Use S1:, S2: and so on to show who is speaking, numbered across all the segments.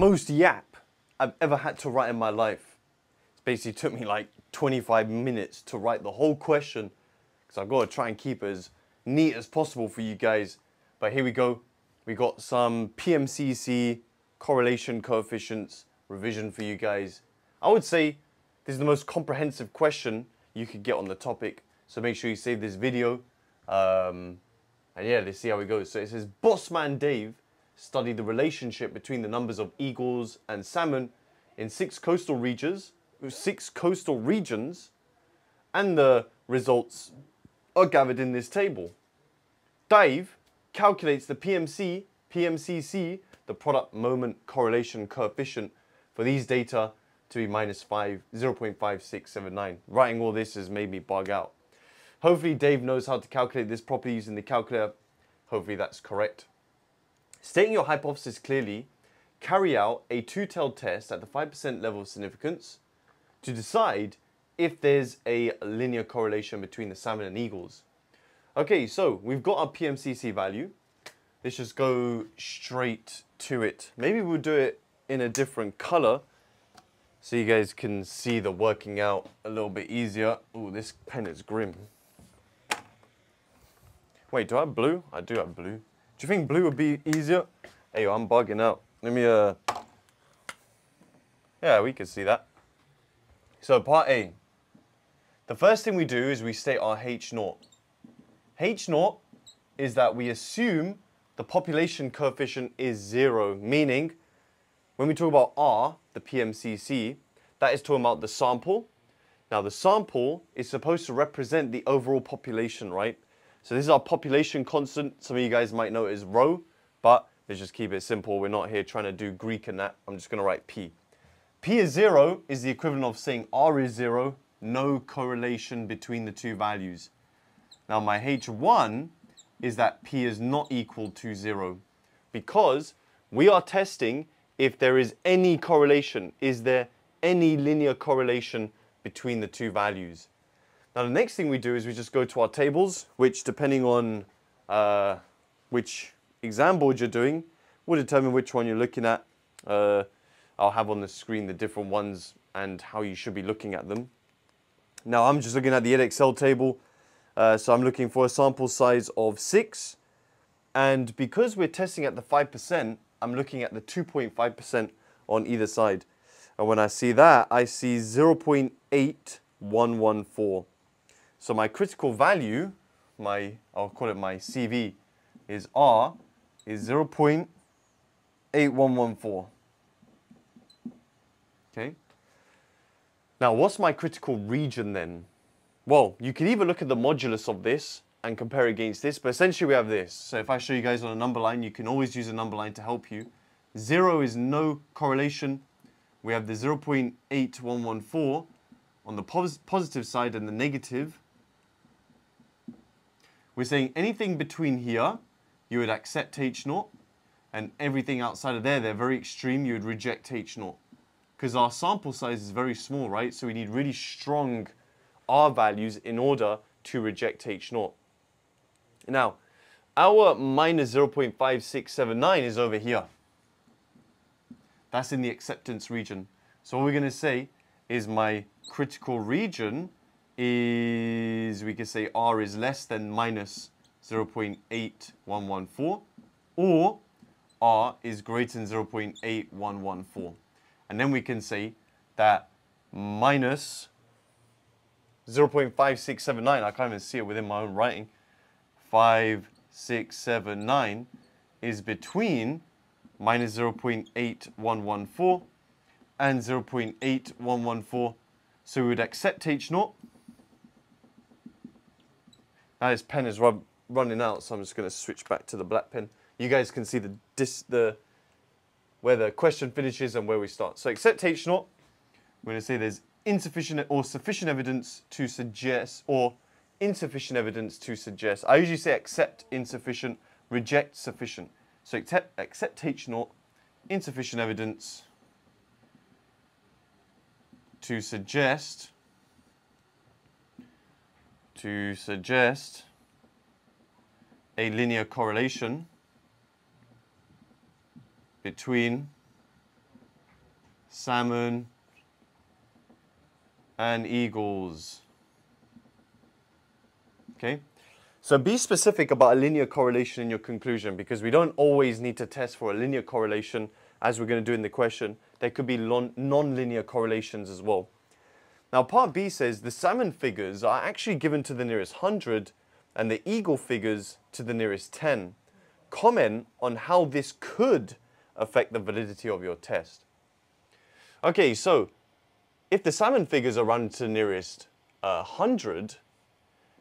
S1: most yap I've ever had to write in my life. It basically took me like 25 minutes to write the whole question because I've got to try and keep it as neat as possible for you guys. But here we go. We got some PMCC correlation coefficients revision for you guys. I would say this is the most comprehensive question you could get on the topic. So make sure you save this video. Um, and yeah, let's see how it goes. So it says, Bossman Dave studied the relationship between the numbers of eagles and salmon in six coastal regions, six coastal regions, and the results are gathered in this table. Dave calculates the PMC, PMCC, the product moment correlation coefficient for these data to be minus 5, 0.5679. Writing all this has made me bug out. Hopefully Dave knows how to calculate this properly using the calculator. Hopefully that's correct. Stating your hypothesis clearly, carry out a two-tailed test at the 5% level of significance to decide if there's a linear correlation between the salmon and eagles. Okay, so we've got our PMCC value. Let's just go straight to it. Maybe we'll do it in a different color so you guys can see the working out a little bit easier. Oh, this pen is grim. Wait, do I have blue? I do have blue. Do you think blue would be easier? Hey, I'm bugging out. Let me, uh... Yeah, we could see that. So part A. The first thing we do is we state our H naught. H naught is that we assume the population coefficient is zero, meaning when we talk about R, the PMCC, that is talking about the sample. Now the sample is supposed to represent the overall population, right? So this is our population constant. Some of you guys might know it as rho, but let's just keep it simple. We're not here trying to do Greek and that. I'm just going to write P. P is 0 is the equivalent of saying R is 0, no correlation between the two values. Now my H1 is that P is not equal to 0 because we are testing if there is any correlation. Is there any linear correlation between the two values? Now the next thing we do is we just go to our tables, which depending on uh, which exam board you're doing, will determine which one you're looking at. Uh, I'll have on the screen the different ones and how you should be looking at them. Now I'm just looking at the Edexcel table, uh, so I'm looking for a sample size of 6. And because we're testing at the 5%, I'm looking at the 2.5% on either side. And when I see that, I see 0.8114. So my critical value, my I'll call it my CV, is R is 0.8114. Okay. Now, what's my critical region then? Well, you can either look at the modulus of this and compare against this, but essentially we have this. So if I show you guys on a number line, you can always use a number line to help you. Zero is no correlation. We have the 0.8114 on the pos positive side and the negative we're saying anything between here, you would accept H naught, and everything outside of there, they're very extreme, you would reject H naught. Because our sample size is very small, right? So we need really strong R values in order to reject H naught. Now, our minus 0.5679 is over here. That's in the acceptance region. So what we're going to say is my critical region is, we can say R is less than minus 0.8114 or R is greater than 0.8114. And then we can say that minus 0.5679, I can't even see it within my own writing, 5679 is between minus 0.8114 and 0.8114. So we would accept H naught now his pen is run, running out, so I'm just going to switch back to the black pen. You guys can see the, dis, the where the question finishes and where we start. So accept H naught, we're going to say there's insufficient or sufficient evidence to suggest, or insufficient evidence to suggest. I usually say accept insufficient, reject sufficient. So accept, accept H naught, insufficient evidence to suggest to suggest a linear correlation between salmon, and eagles. Okay? So be specific about a linear correlation in your conclusion because we don't always need to test for a linear correlation as we're going to do in the question. There could be non-linear correlations as well. Now part B says the salmon figures are actually given to the nearest 100 and the eagle figures to the nearest 10. Comment on how this could affect the validity of your test. Okay, so if the salmon figures are run to the nearest uh, 100,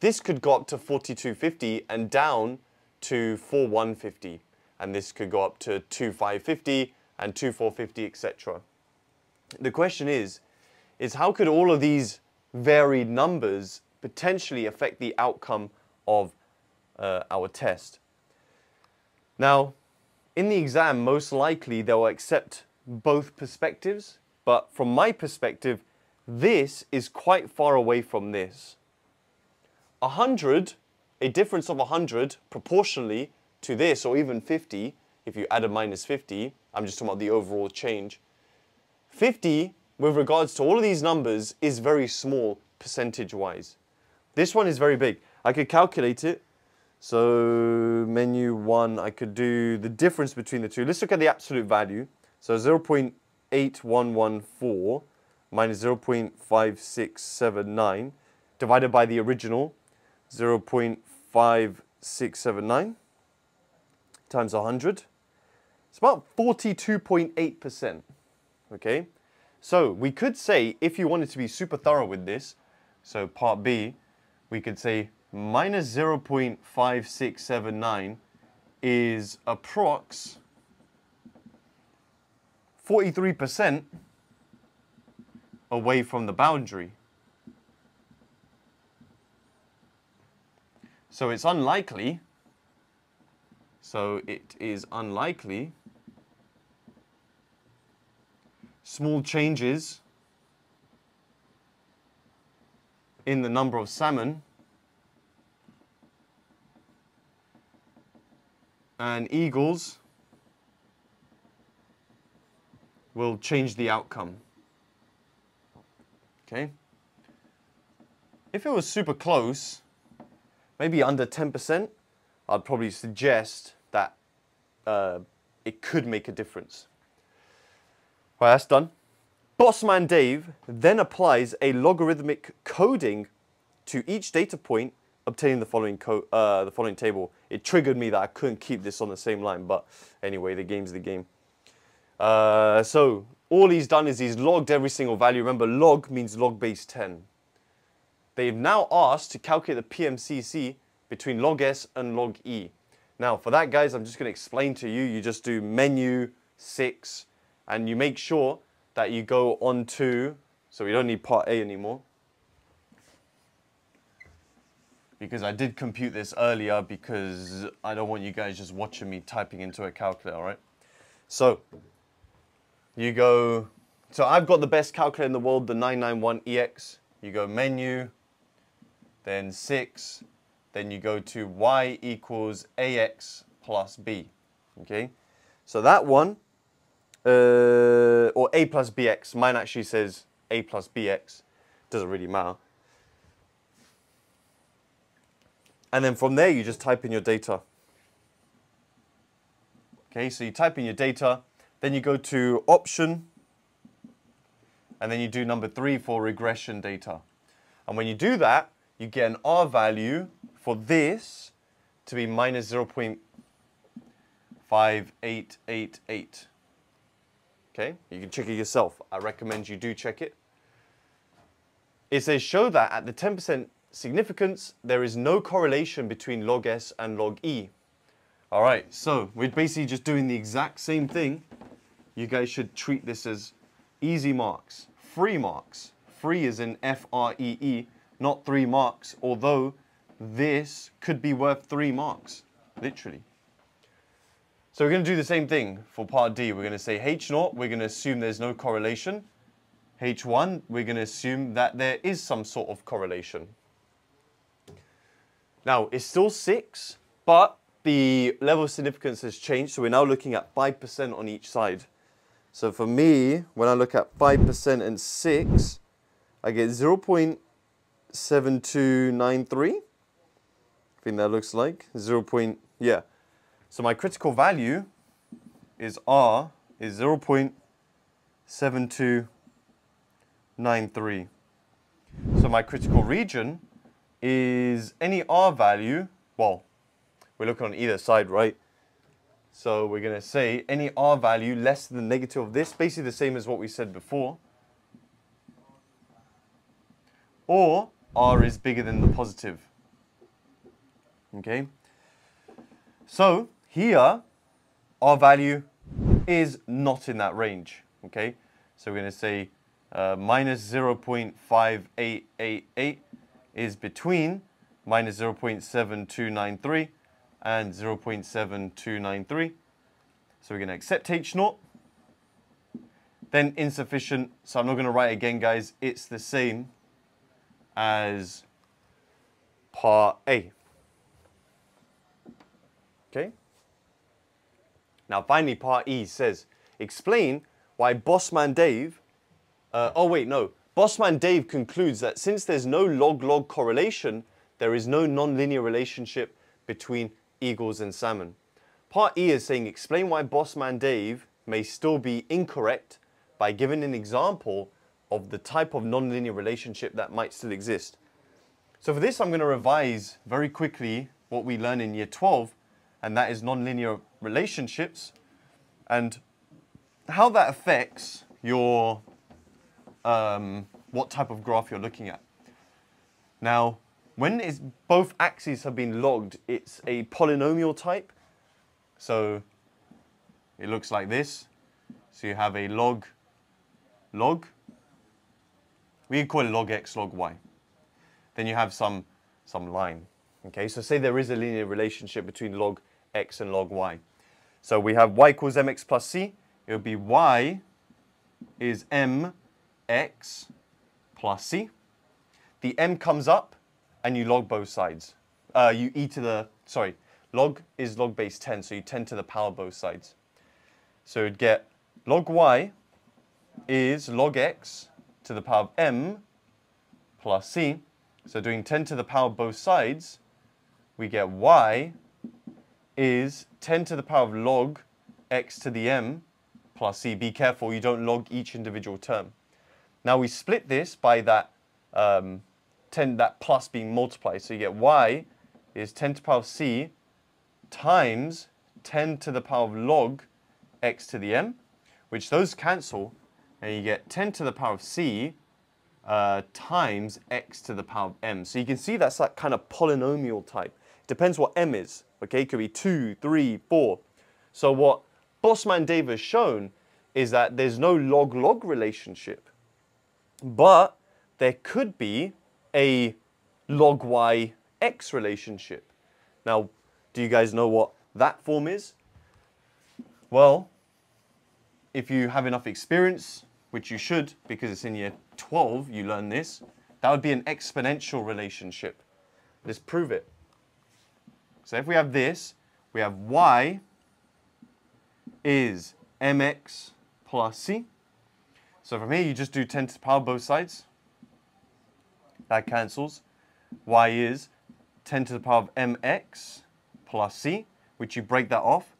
S1: this could go up to 4250 and down to 4150. And this could go up to 2550 and 2450, etc. The question is, is how could all of these varied numbers potentially affect the outcome of uh, our test? Now, in the exam, most likely they'll accept both perspectives, but from my perspective, this is quite far away from this. 100, a difference of 100 proportionally to this, or even 50, if you add a minus 50, I'm just talking about the overall change. 50, with regards to all of these numbers, is very small percentage-wise. This one is very big. I could calculate it. So menu 1, I could do the difference between the two. Let's look at the absolute value. So 0.8114 minus 0.5679 divided by the original 0.5679 times 100. It's about 42.8%. Okay? So we could say, if you wanted to be super thorough with this, so part B, we could say minus 0.5679 is approx 43% away from the boundary. So it's unlikely, so it is unlikely, small changes in the number of salmon and eagles will change the outcome. Okay? If it was super close, maybe under 10%, I'd probably suggest that uh, it could make a difference. Right, that's done. Bossman Dave then applies a logarithmic coding to each data point, obtaining the following, uh, the following table. It triggered me that I couldn't keep this on the same line, but anyway, the game's the game. Uh, so all he's done is he's logged every single value. Remember, log means log base 10. They've now asked to calculate the PMCC between log S and log E. Now, for that, guys, I'm just going to explain to you. You just do menu 6, and you make sure that you go on to, so we don't need part A anymore. Because I did compute this earlier because I don't want you guys just watching me typing into a calculator, all right? So, you go, so I've got the best calculator in the world, the 991EX. You go menu, then 6, then you go to y equals ax plus b. Okay, so that one, uh, or a plus bx, mine actually says a plus bx, doesn't really matter. And then from there, you just type in your data. Okay, so you type in your data, then you go to option, and then you do number three for regression data. And when you do that, you get an R value for this to be minus 0.5888. Okay, you can check it yourself. I recommend you do check it. It says show that at the 10% significance, there is no correlation between log S and log E. All right, so we're basically just doing the exact same thing. You guys should treat this as easy marks, free marks. Free is in F-R-E-E, -E, not three marks, although this could be worth three marks, literally. So we're going to do the same thing for part D. We're going to say H0, we're going to assume there's no correlation. H1, we're going to assume that there is some sort of correlation. Now, it's still 6, but the level of significance has changed, so we're now looking at 5% on each side. So for me, when I look at 5% and 6, I get 0 0.7293. I think that looks like 0. Point, yeah. So my critical value is R is 0 0.7293. So my critical region is any R value, well, we're looking on either side, right? So we're going to say any R value less than the negative of this, basically the same as what we said before. Or R is bigger than the positive. Okay? So here, our value is not in that range. Okay? So we're going to say uh, minus 0.5888 is between minus 0.7293 and 0.7293. So we're going to accept H naught. Then insufficient, so I'm not going to write again, guys. It's the same as part A. Okay? Now finally, part E says, explain why Bossman Dave, uh, oh wait, no. Bossman Dave concludes that since there's no log-log correlation, there is no nonlinear relationship between eagles and salmon. Part E is saying explain why Bossman Dave may still be incorrect by giving an example of the type of nonlinear relationship that might still exist. So for this, I'm going to revise very quickly what we learned in year 12, and that is nonlinear relationships and how that affects your um, what type of graph you're looking at. Now, when both axes have been logged, it's a polynomial type. So it looks like this. So you have a log, log. We call it log x, log y. Then you have some, some line. Okay, so say there is a linear relationship between log x and log y. So we have y equals mx plus c. It would be y is mx plus c. The m comes up and you log both sides. Uh, you e to the, sorry, log is log base 10, so you 10 to the power both sides. So you'd get log y is log x to the power of m plus c. So doing 10 to the power both sides, we get y is 10 to the power of log x to the m plus c. Be careful, you don't log each individual term. Now we split this by that um, 10, that plus being multiplied. So you get y is 10 to the power of c times 10 to the power of log x to the m, which those cancel, and you get 10 to the power of c uh, times x to the power of m. So you can see that's that kind of polynomial type. It depends what m is. Okay, it could be two, three, four. So what Bossman Dave has shown is that there's no log-log relationship, but there could be a log y x relationship. Now, do you guys know what that form is? Well, if you have enough experience, which you should because it's in year 12, you learn this, that would be an exponential relationship. Let's prove it. So if we have this, we have y is mx plus c. So from here, you just do 10 to the power both sides. That cancels. y is 10 to the power of mx plus c, which you break that off.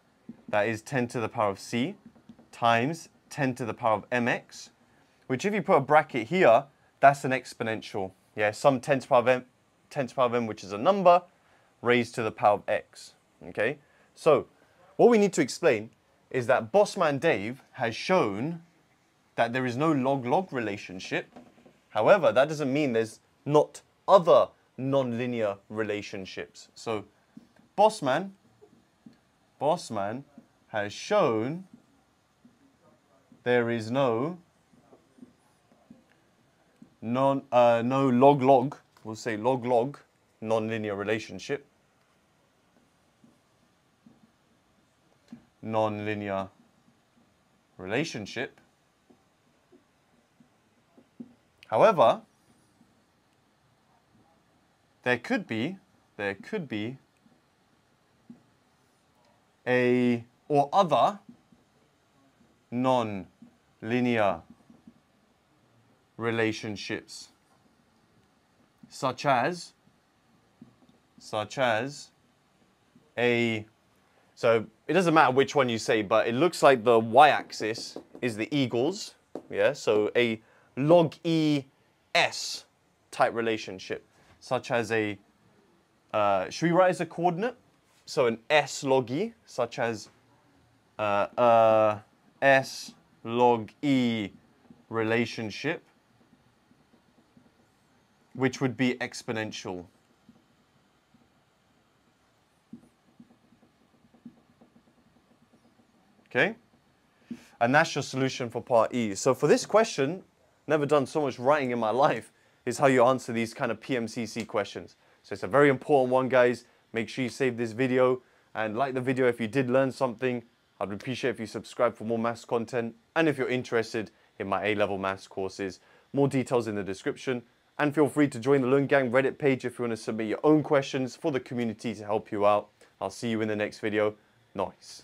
S1: That is 10 to the power of c times 10 to the power of mx, which if you put a bracket here, that's an exponential. Yeah, some 10 to the power of m, 10 to the power of m, which is a number, raised to the power of x. Okay, so what we need to explain is that Bossman Dave has shown that there is no log-log relationship. However, that doesn't mean there's not other nonlinear relationships. So Bossman, Bossman has shown there is no non uh, no log log we'll say log log nonlinear relationship nonlinear relationship. However there could be, there could be a or other non linear relationships such as such as a so it doesn't matter which one you say but it looks like the y-axis is the eagles yeah so a log e s type relationship such as a uh, should we write as a coordinate so an s log e such as uh, uh, s log e relationship which would be exponential. Okay? And that's your solution for part E. So for this question, never done so much writing in my life, is how you answer these kind of PMCC questions. So it's a very important one, guys. Make sure you save this video and like the video if you did learn something. I'd appreciate if you subscribe for more maths content. And if you're interested in my A-level maths courses, more details in the description. And feel free to join the LunGang Reddit page if you want to submit your own questions for the community to help you out. I'll see you in the next video. Nice.